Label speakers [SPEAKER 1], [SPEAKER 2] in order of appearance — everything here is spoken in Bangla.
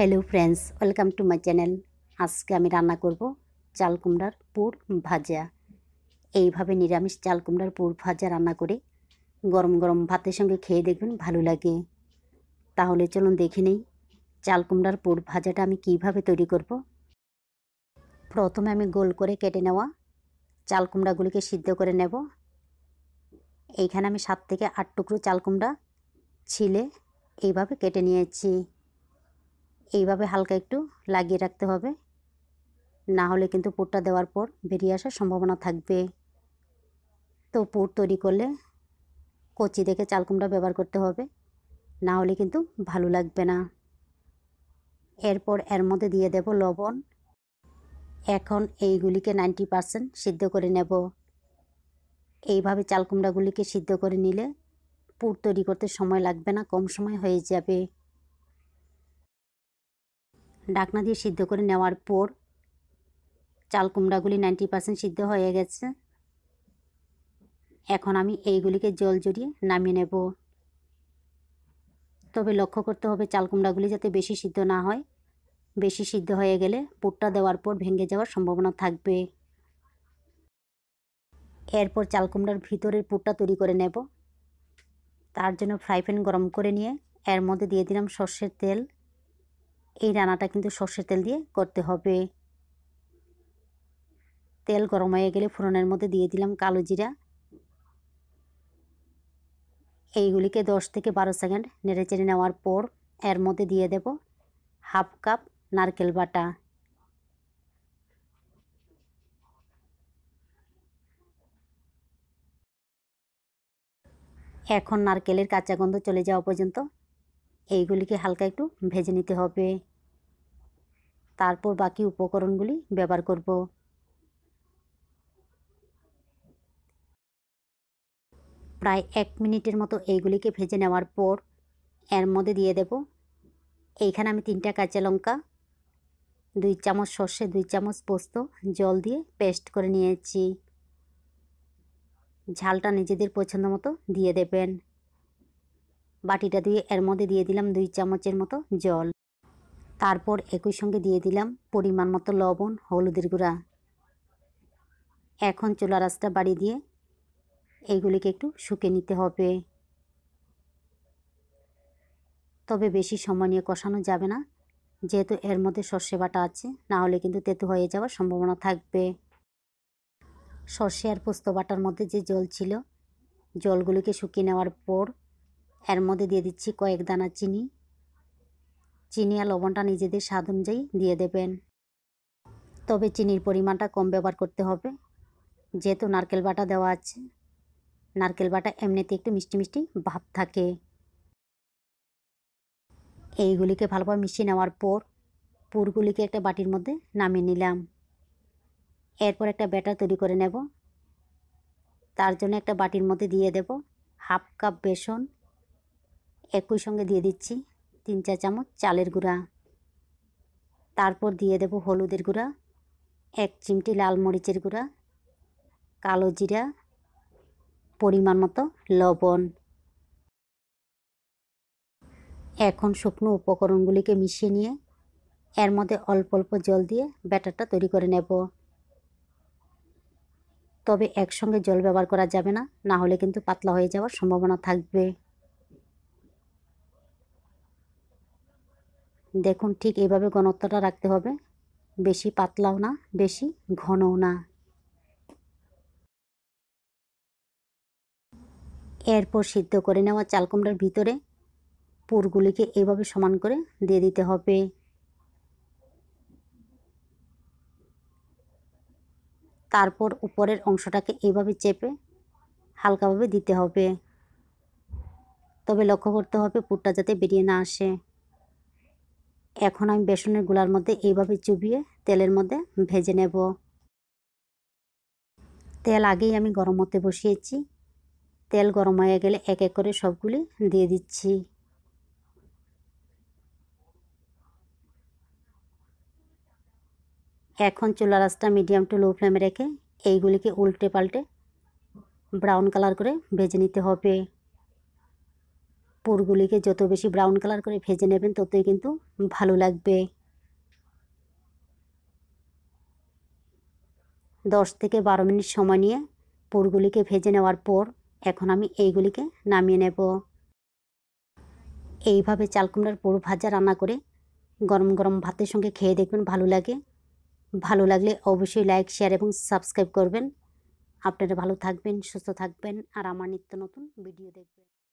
[SPEAKER 1] Hello friends welcome to my channel আজকে আমি রান্না করব চাল কুমড়ার পুর ভাজা। এইভাবে নিরামিষ চাল কুমড়ার পুর ভাজা রান্না করে গরম গরম ভাতের সঙ্গে খেয়ে দেখবেন ভালো লাগে। তাহলে চলুন দেখে নেই চাল কুমড়ার পুর ভাজাটা আমি কীভাবে তৈরি করব। প্রথমে আমি গোল করে কেটে নেওয়া চাল কুমড়াগুলিকে সিদ্ধ করে নেব। এইখানে আমি সাত থেকে আট টুকরো চাল কুমড়া ছিলে এইভাবে কেটে নিয়েছি। এইভাবে হালকা একটু লাগিয়ে রাখতে হবে। না হলে কিন্তু পুরটা দেওয়ার পর বেরিয়ে আসার সম্ভাবনা থাকবে। তো পুর তৈরি করলে কচি দেখে চাল কুমড়া ব্যবহার করতে হবে। না হলে কিন্তু ভালো লাগবে না। এরপর এর মধ্যে দিয়ে দেব লবণ। এখন এইগুলিকে নাইনটি পারসেন্ট সিদ্ধ করে নেব। এইভাবে চাল কুমড়াগুলিকে সিদ্ধ করে নিলে পুর তৈরি করতে সময় লাগবে না, কম সময় হয়ে যাবে। ডাকনা দিয়ে সিদ্ধ করে নেওয়ার পর চাল কুমড়াগুলি নাইনটি পার্সেন্ট সিদ্ধ হয়ে গেছে। এখন আমি এইগুলিকে জল জড়িয়ে নামিয়ে নেব। তবে লক্ষ্য করতে হবে চাল কুমড়াগুলি যাতে বেশি সিদ্ধ না হয়। বেশি সিদ্ধ হয়ে গেলে পুরটা দেওয়ার পর ভেঙে যাওয়ার সম্ভাবনা থাকবে। এরপর চাল কুমড়ার ভিতরের পুরটা তৈরি করে নেব। তার জন্য ফ্রাই প্যান গরম করে নিয়ে এর মধ্যে দিয়ে দিলাম সর্ষের তেল। এই রান্নাটা কিন্তু সর্ষের তেল দিয়ে করতে হবে। তেল গরম হয়ে গেলে ফোড়নের মধ্যে দিয়ে দিলাম কালো জিরা। এইগুলিকে দশ থেকে বারো সেকেন্ড নেড়ে চেড়ে নেওয়ার পর এর মধ্যে দিয়ে দেব হাফ কাপ নারকেল বাটা। এখন নারকেলের কাঁচা গন্ধ চলে যাওয়া পর্যন্ত এইগুলিকে হালকা একটু ভেজে নিতে হবে। তারপর বাকি উপকরণগুলি ব্যবহার করব। প্রায় এক মিনিটের মতো এইগুলিকে ভেজে নেওয়ার পর এর মধ্যে দিয়ে দেব। এইখানে আমি তিনটা কাঁচা লঙ্কা, দুই চামচ সর্ষে, দুই চামচ পোস্ত, জল দিয়ে পেস্ট করে নিয়েছি। ঝালটা নিজেদের পছন্দ মতো দিয়ে দেবেন। বাটিটা দিয়ে এর মধ্যে দিয়ে দিলাম দুই চামচের মতো জল। তারপর একই সঙ্গে দিয়ে দিলাম পরিমাণ মতো লবণ, হলুদের গুঁড়া। এখন চুলা রাসটা বাড়ি দিয়ে এইগুলিকে একটু শুকে নিতে হবে। তবে বেশি সময় নিয়ে কষানো যাবে না। যেহেতু এর মধ্যে সর্ষে বাটা আছে, না হলে কিন্তু তেতো হয়ে যাওয়ার সম্ভাবনা থাকবে। সর্ষে আর পোস্ত বাটার মধ্যে যে জল ছিল, জলগুলিকে শুকিয়ে নেওয়ার পর এর মধ্যে দিয়ে দিচ্ছি কয়েক দানা চিনি। চিনি আর লবণটা নিজেদের স্বাদ অনুযায়ী দিয়ে দেবেন। তবে চিনির পরিমাণটা কম ব্যবহার করতে হবে। যেহেতু নারকেল বাটা দেওয়া আছে, নারকেল বাটা এমনিতে একটু মিষ্টি মিষ্টি ভাব থাকে। এইগুলিকে ভালোভাবে মিশিয়ে নেওয়ার পর পুরগুলিকে একটা বাটির মধ্যে নামিয়ে নিলাম। এরপর একটা ব্যাটার তৈরি করে নেব। তার জন্য একটা বাটির মধ্যে দিয়ে দেব হাফ কাপ বেসন। একই সঙ্গে দিয়ে দিচ্ছি তিন চার চামচ চালের গুঁড়া। তারপর দিয়ে দেব হলুদের গুঁড়া, এক চিমটি লাল মরিচের গুঁড়া, কালো জিরা, পরিমাণ মতো লবণ। এখন শুকনো উপকরণগুলিকে মিশিয়ে নিয়ে এর মধ্যে অল্প অল্প জল দিয়ে ব্যাটারটা তৈরি করে নেব। তবে একসঙ্গে জল ব্যবহার করা যাবে না না হলে কিন্তু পাতলা হয়ে যাওয়ার সম্ভাবনা থাকবে। দেখুন, ঠিক এইভাবে ঘনত্বটা রাখতে হবে। বেশি পাতলাও না, বেশি ঘনও না। এরপর সিদ্ধ করে নেওয়া চাল কুমড়ার ভিতরে পুরগুলিকে এইভাবে সমান করে দিয়ে দিতে হবে। তারপর উপরের অংশটাকে এইভাবে চেপে হালকাভাবে দিতে হবে। তবে লক্ষ্য করতে হবে পুরটা যাতে বেরিয়ে না আসে। এখন আমি বেসনেরগুলার মধ্যে এইভাবে চুবিয়ে তেলের মধ্যে ভেজে নেব। তেল আগেই আমি গরম হতে বসিয়েছি। তেল গরম হয়ে গেলে এক এক করে সবগুলি দিয়ে দিচ্ছি। এখন চুলা রাসটা মিডিয়াম টু লো ফ্লেমে রেখে এইগুলিকে উল্টে পাল্টে ব্রাউন কালার করে ভেজে নিতে হবে। পুরগুলিকে যত বেশি ব্রাউন কালার করে ভেজে নেবেন, ততই কিন্তু ভালো লাগবে। দশ থেকে বারো মিনিট সময় নিয়ে পুরগুলিকে ভেজে নেওয়ার পর এখন আমি এইগুলিকে নামিয়ে নেব। এইভাবে চাল কুমড়ার পুর ভাজা রান্না করে গরম গরম ভাতের সঙ্গে খেয়ে দেখবেন ভালো লাগে। ভালো লাগলে অবশ্যই লাইক শেয়ার এবং সাবস্ক্রাইব করবেন। আপনারা ভালো থাকবেন, সুস্থ থাকবেন আর আমার নিত্য নতুন ভিডিও দেখবেন।